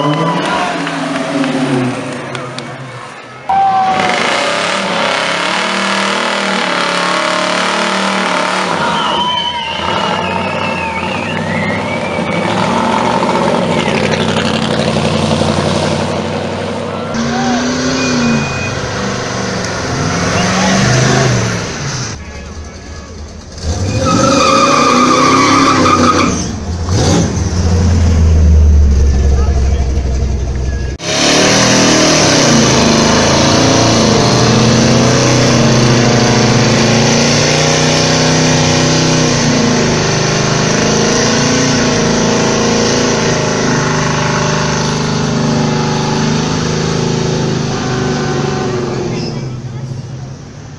Oh.